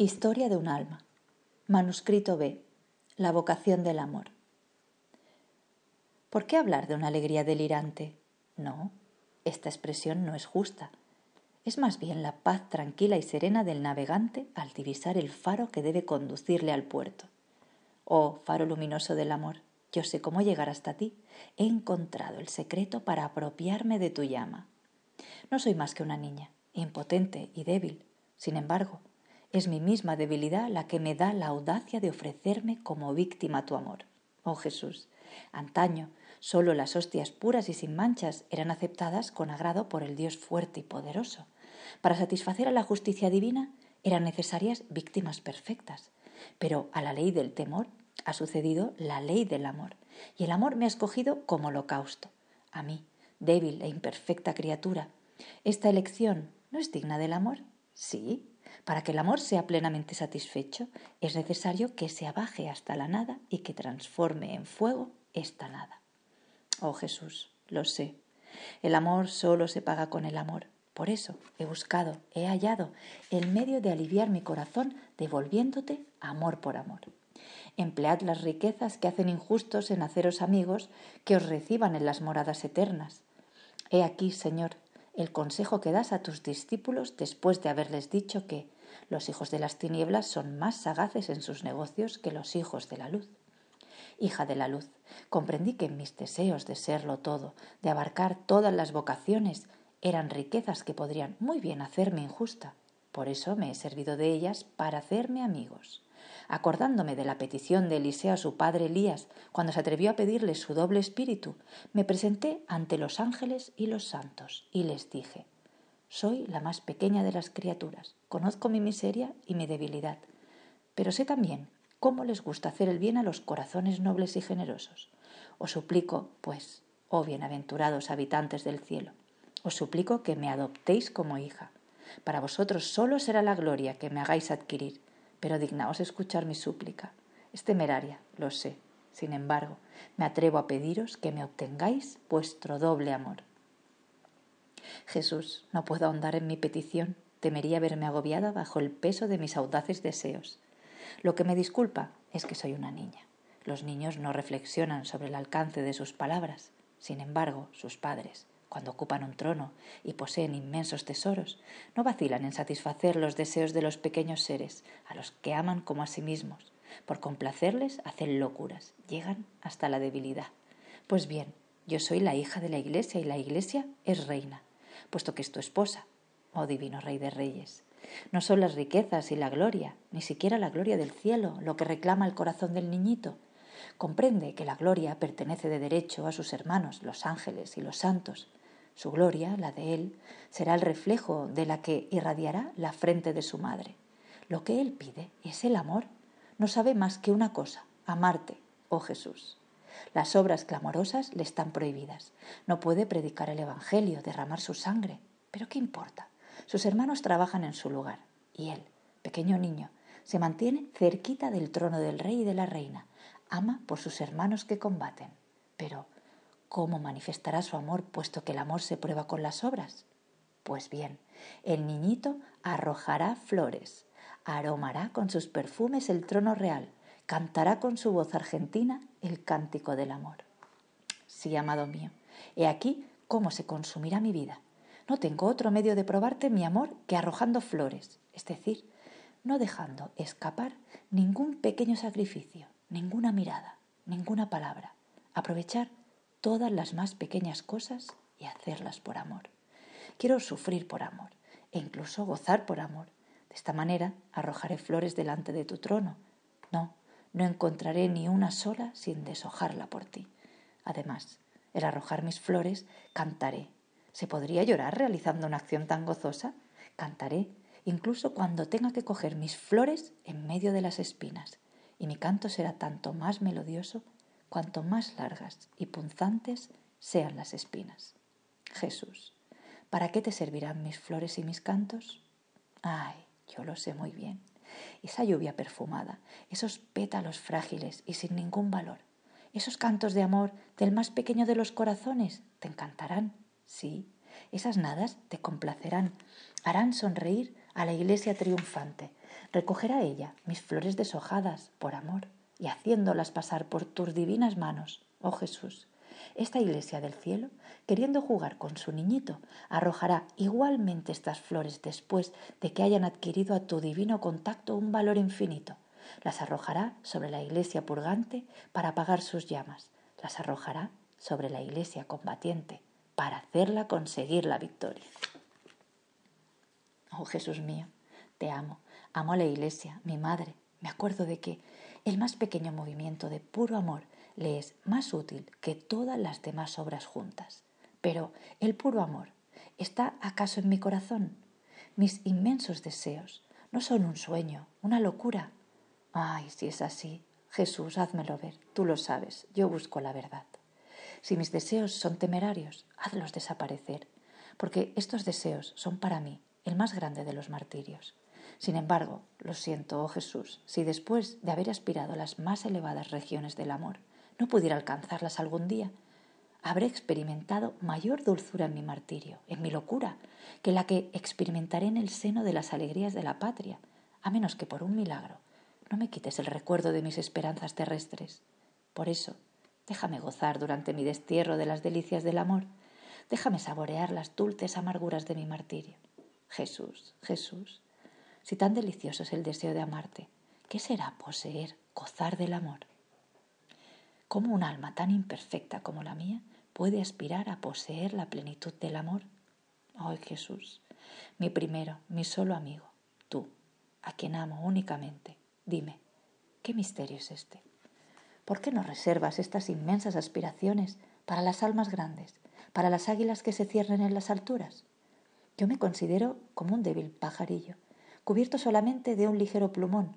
Historia de un alma. Manuscrito B. La vocación del amor. ¿Por qué hablar de una alegría delirante? No, esta expresión no es justa. Es más bien la paz tranquila y serena del navegante al divisar el faro que debe conducirle al puerto. Oh, faro luminoso del amor, yo sé cómo llegar hasta ti. He encontrado el secreto para apropiarme de tu llama. No soy más que una niña, impotente y débil. Sin embargo, es mi misma debilidad la que me da la audacia de ofrecerme como víctima a tu amor. Oh Jesús, antaño solo las hostias puras y sin manchas eran aceptadas con agrado por el Dios fuerte y poderoso. Para satisfacer a la justicia divina eran necesarias víctimas perfectas. Pero a la ley del temor ha sucedido la ley del amor, y el amor me ha escogido como holocausto. A mí, débil e imperfecta criatura, ¿esta elección no es digna del amor? Sí, para que el amor sea plenamente satisfecho, es necesario que se abaje hasta la nada y que transforme en fuego esta nada. Oh Jesús, lo sé. El amor solo se paga con el amor. Por eso he buscado, he hallado el medio de aliviar mi corazón devolviéndote amor por amor. Emplead las riquezas que hacen injustos en haceros amigos que os reciban en las moradas eternas. He aquí, Señor, el consejo que das a tus discípulos después de haberles dicho que los hijos de las tinieblas son más sagaces en sus negocios que los hijos de la luz. Hija de la luz, comprendí que mis deseos de serlo todo, de abarcar todas las vocaciones, eran riquezas que podrían muy bien hacerme injusta. Por eso me he servido de ellas para hacerme amigos. Acordándome de la petición de Eliseo a su padre Elías, cuando se atrevió a pedirle su doble espíritu, me presenté ante los ángeles y los santos y les dije soy la más pequeña de las criaturas, conozco mi miseria y mi debilidad, pero sé también cómo les gusta hacer el bien a los corazones nobles y generosos. Os suplico, pues, oh bienaventurados habitantes del cielo, os suplico que me adoptéis como hija. Para vosotros solo será la gloria que me hagáis adquirir, pero dignaos escuchar mi súplica. Es temeraria, lo sé. Sin embargo, me atrevo a pediros que me obtengáis vuestro doble amor. Jesús, no puedo ahondar en mi petición, temería verme agobiada bajo el peso de mis audaces deseos. Lo que me disculpa es que soy una niña. Los niños no reflexionan sobre el alcance de sus palabras. Sin embargo, sus padres, cuando ocupan un trono y poseen inmensos tesoros, no vacilan en satisfacer los deseos de los pequeños seres, a los que aman como a sí mismos. Por complacerles hacen locuras, llegan hasta la debilidad. Pues bien, yo soy la hija de la Iglesia y la Iglesia es reina puesto que es tu esposa, oh divino Rey de Reyes. No son las riquezas y la gloria, ni siquiera la gloria del cielo, lo que reclama el corazón del niñito. Comprende que la gloria pertenece de derecho a sus hermanos, los ángeles y los santos. Su gloria, la de él, será el reflejo de la que irradiará la frente de su madre. Lo que él pide es el amor. No sabe más que una cosa, amarte, oh Jesús. Las obras clamorosas le están prohibidas. No puede predicar el Evangelio, derramar su sangre. Pero ¿qué importa? Sus hermanos trabajan en su lugar. Y él, pequeño niño, se mantiene cerquita del trono del rey y de la reina. Ama por sus hermanos que combaten. Pero, ¿cómo manifestará su amor puesto que el amor se prueba con las obras? Pues bien, el niñito arrojará flores, aromará con sus perfumes el trono real, cantará con su voz argentina el cántico del amor. Sí, amado mío, he aquí cómo se consumirá mi vida. No tengo otro medio de probarte mi amor que arrojando flores, es decir, no dejando escapar ningún pequeño sacrificio, ninguna mirada, ninguna palabra. Aprovechar todas las más pequeñas cosas y hacerlas por amor. Quiero sufrir por amor e incluso gozar por amor. De esta manera arrojaré flores delante de tu trono. No, no encontraré ni una sola sin deshojarla por ti. Además, el arrojar mis flores, cantaré. ¿Se podría llorar realizando una acción tan gozosa? Cantaré, incluso cuando tenga que coger mis flores en medio de las espinas, y mi canto será tanto más melodioso cuanto más largas y punzantes sean las espinas. Jesús, ¿para qué te servirán mis flores y mis cantos? Ay, yo lo sé muy bien esa lluvia perfumada, esos pétalos frágiles y sin ningún valor, esos cantos de amor del más pequeño de los corazones, te encantarán, sí, esas nadas te complacerán, harán sonreír a la iglesia triunfante, recogerá ella mis flores deshojadas por amor y haciéndolas pasar por tus divinas manos, oh Jesús. Esta iglesia del cielo, queriendo jugar con su niñito, arrojará igualmente estas flores después de que hayan adquirido a tu divino contacto un valor infinito. Las arrojará sobre la iglesia purgante para apagar sus llamas. Las arrojará sobre la iglesia combatiente para hacerla conseguir la victoria. Oh Jesús mío, te amo, amo a la iglesia, mi madre. Me acuerdo de que el más pequeño movimiento de puro amor le es más útil que todas las demás obras juntas. Pero el puro amor, ¿está acaso en mi corazón? Mis inmensos deseos no son un sueño, una locura. Ay, si es así, Jesús, házmelo ver, tú lo sabes, yo busco la verdad. Si mis deseos son temerarios, hazlos desaparecer, porque estos deseos son para mí el más grande de los martirios. Sin embargo, lo siento, oh Jesús, si después de haber aspirado a las más elevadas regiones del amor, no pudiera alcanzarlas algún día, habré experimentado mayor dulzura en mi martirio, en mi locura, que la que experimentaré en el seno de las alegrías de la patria, a menos que por un milagro no me quites el recuerdo de mis esperanzas terrestres. Por eso, déjame gozar durante mi destierro de las delicias del amor, déjame saborear las dulces amarguras de mi martirio. Jesús, Jesús, si tan delicioso es el deseo de amarte, ¿qué será poseer, gozar del amor? ¿Cómo un alma tan imperfecta como la mía puede aspirar a poseer la plenitud del amor? Ay Jesús, mi primero, mi solo amigo, tú, a quien amo únicamente, dime, ¿qué misterio es este? ¿Por qué no reservas estas inmensas aspiraciones para las almas grandes, para las águilas que se cierren en las alturas? Yo me considero como un débil pajarillo cubierto solamente de un ligero plumón.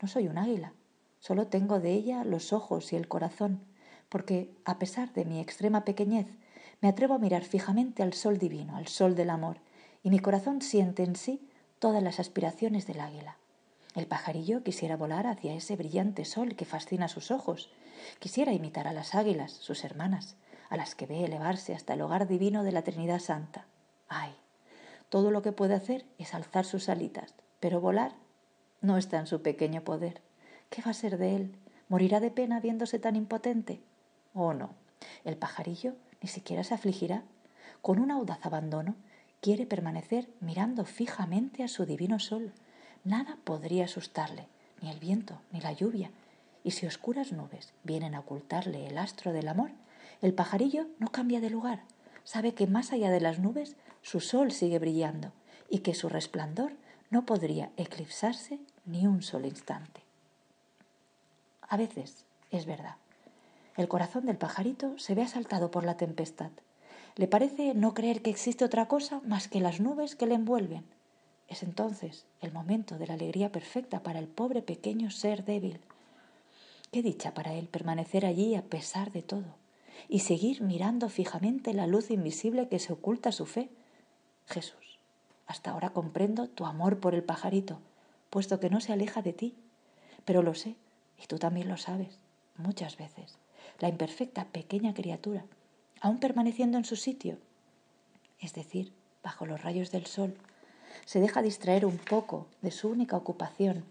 No soy un águila, solo tengo de ella los ojos y el corazón, porque, a pesar de mi extrema pequeñez, me atrevo a mirar fijamente al sol divino, al sol del amor, y mi corazón siente en sí todas las aspiraciones del águila. El pajarillo quisiera volar hacia ese brillante sol que fascina sus ojos, quisiera imitar a las águilas, sus hermanas, a las que ve elevarse hasta el hogar divino de la Trinidad Santa. ¡Ay! Todo lo que puede hacer es alzar sus alitas, pero volar no está en su pequeño poder. ¿Qué va a ser de él? ¿Morirá de pena viéndose tan impotente? Oh no, el pajarillo ni siquiera se afligirá. Con un audaz abandono quiere permanecer mirando fijamente a su divino sol. Nada podría asustarle, ni el viento, ni la lluvia. Y si oscuras nubes vienen a ocultarle el astro del amor, el pajarillo no cambia de lugar. Sabe que más allá de las nubes su sol sigue brillando y que su resplandor no podría eclipsarse ni un solo instante. A veces, es verdad, el corazón del pajarito se ve asaltado por la tempestad. Le parece no creer que existe otra cosa más que las nubes que le envuelven. Es entonces el momento de la alegría perfecta para el pobre pequeño ser débil. Qué dicha para él permanecer allí a pesar de todo y seguir mirando fijamente la luz invisible que se oculta a su fe. Jesús hasta ahora comprendo tu amor por el pajarito, puesto que no se aleja de ti. Pero lo sé, y tú también lo sabes, muchas veces. La imperfecta pequeña criatura, aún permaneciendo en su sitio, es decir, bajo los rayos del sol, se deja distraer un poco de su única ocupación,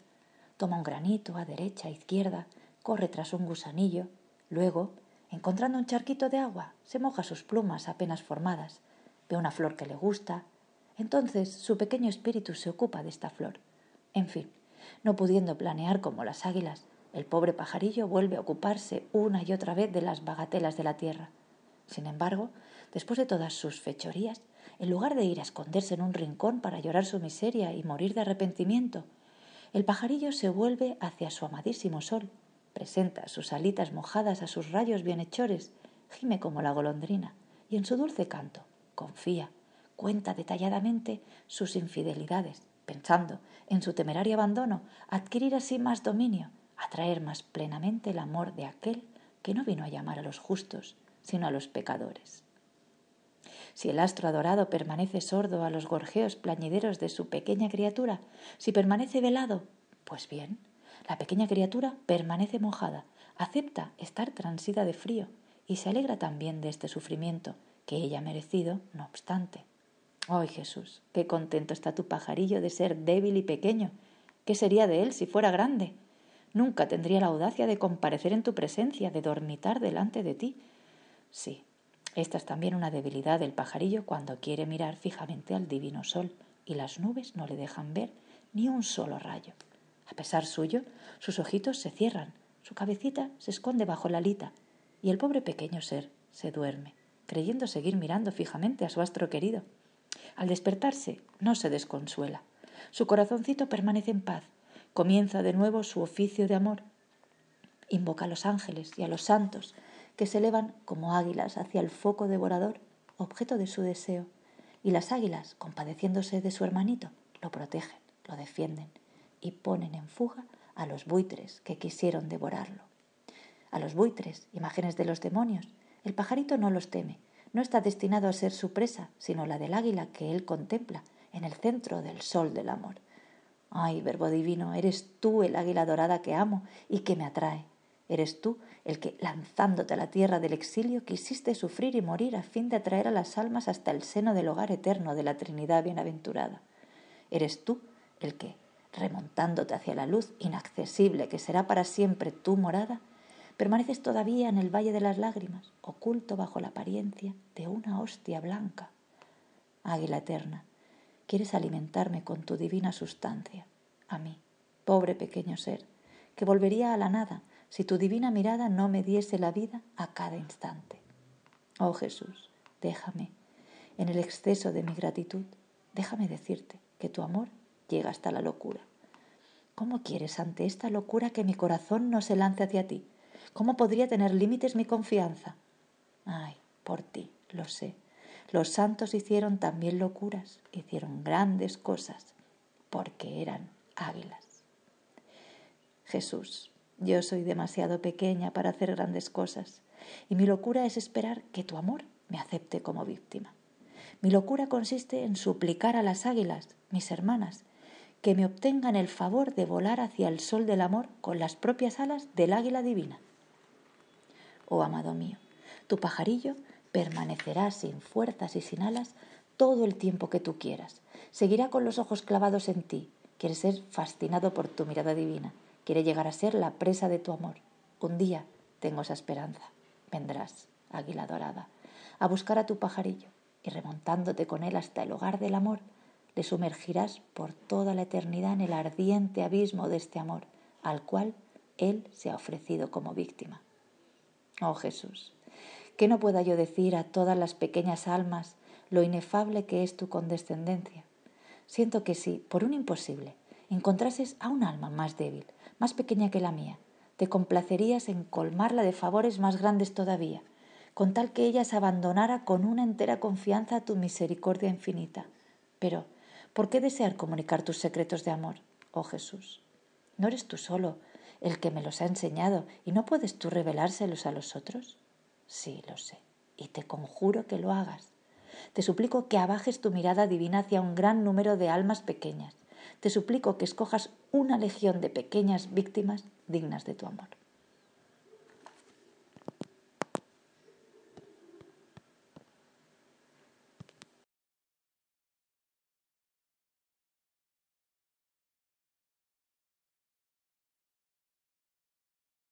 toma un granito a derecha, a izquierda, corre tras un gusanillo, luego, encontrando un charquito de agua, se moja sus plumas apenas formadas, ve una flor que le gusta, entonces su pequeño espíritu se ocupa de esta flor. En fin, no pudiendo planear como las águilas, el pobre pajarillo vuelve a ocuparse una y otra vez de las bagatelas de la tierra. Sin embargo, después de todas sus fechorías, en lugar de ir a esconderse en un rincón para llorar su miseria y morir de arrepentimiento, el pajarillo se vuelve hacia su amadísimo sol, presenta sus alitas mojadas a sus rayos bienhechores, gime como la golondrina, y en su dulce canto confía, cuenta detalladamente sus infidelidades, pensando en su temerario abandono, adquirir así más dominio, atraer más plenamente el amor de aquel que no vino a llamar a los justos, sino a los pecadores. Si el astro adorado permanece sordo a los gorjeos plañideros de su pequeña criatura, si permanece velado, pues bien, la pequeña criatura permanece mojada, acepta estar transida de frío y se alegra también de este sufrimiento que ella ha merecido, no obstante. Ay Jesús, qué contento está tu pajarillo de ser débil y pequeño, ¿Qué sería de él si fuera grande? Nunca tendría la audacia de comparecer en tu presencia, de dormitar delante de ti. Sí, esta es también una debilidad del pajarillo cuando quiere mirar fijamente al divino sol y las nubes no le dejan ver ni un solo rayo. A pesar suyo, sus ojitos se cierran, su cabecita se esconde bajo la alita y el pobre pequeño ser se duerme, creyendo seguir mirando fijamente a su astro querido. Al despertarse, no se desconsuela. Su corazoncito permanece en paz, comienza de nuevo su oficio de amor. Invoca a los ángeles y a los santos, que se elevan como águilas hacia el foco devorador, objeto de su deseo, y las águilas, compadeciéndose de su hermanito, lo protegen, lo defienden y ponen en fuga a los buitres que quisieron devorarlo. A los buitres, imágenes de los demonios, el pajarito no los teme, no está destinado a ser su presa, sino la del águila que él contempla en el centro del sol del amor. Ay, Verbo Divino, eres tú el águila dorada que amo y que me atrae. Eres tú el que, lanzándote a la tierra del exilio, quisiste sufrir y morir a fin de atraer a las almas hasta el seno del hogar eterno de la Trinidad bienaventurada. Eres tú el que, remontándote hacia la luz inaccesible que será para siempre tu morada, permaneces todavía en el valle de las lágrimas, oculto bajo la apariencia de una hostia blanca. Águila eterna, quieres alimentarme con tu divina sustancia, a mí, pobre pequeño ser, que volvería a la nada si tu divina mirada no me diese la vida a cada instante. Oh Jesús, déjame, en el exceso de mi gratitud, déjame decirte que tu amor llega hasta la locura. ¿Cómo quieres ante esta locura que mi corazón no se lance hacia ti? ¿Cómo podría tener límites mi confianza? Ay, por ti, lo sé. Los santos hicieron también locuras, hicieron grandes cosas, porque eran águilas. Jesús, yo soy demasiado pequeña para hacer grandes cosas, y mi locura es esperar que tu amor me acepte como víctima. Mi locura consiste en suplicar a las águilas, mis hermanas, que me obtengan el favor de volar hacia el sol del amor con las propias alas del águila divina. Oh amado mío, tu pajarillo permanecerá sin fuerzas y sin alas todo el tiempo que tú quieras. Seguirá con los ojos clavados en ti. Quiere ser fascinado por tu mirada divina. Quiere llegar a ser la presa de tu amor. Un día tengo esa esperanza. Vendrás, águila dorada, a buscar a tu pajarillo y remontándote con él hasta el hogar del amor, le sumergirás por toda la eternidad en el ardiente abismo de este amor, al cual Él se ha ofrecido como víctima. Oh Jesús, que no pueda yo decir a todas las pequeñas almas lo inefable que es tu condescendencia. Siento que si, por un imposible, encontrases a un alma más débil, más pequeña que la mía, te complacerías en colmarla de favores más grandes todavía, con tal que ella se abandonara con una entera confianza a tu misericordia infinita. Pero, ¿Por qué desear comunicar tus secretos de amor, oh Jesús? ¿No eres tú solo el que me los ha enseñado y no puedes tú revelárselos a los otros? Sí, lo sé, y te conjuro que lo hagas. Te suplico que abajes tu mirada divina hacia un gran número de almas pequeñas. Te suplico que escojas una legión de pequeñas víctimas dignas de tu amor.